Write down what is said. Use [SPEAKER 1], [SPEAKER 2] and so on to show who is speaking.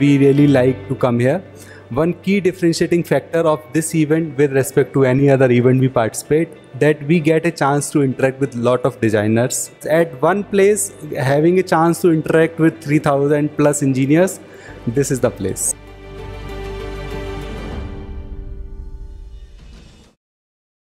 [SPEAKER 1] we really like to come here. One key differentiating factor of this event with respect to any other event we participate that we get a chance to interact with lot of designers. At one place having a chance to interact with 3000 plus engineers, this is the place.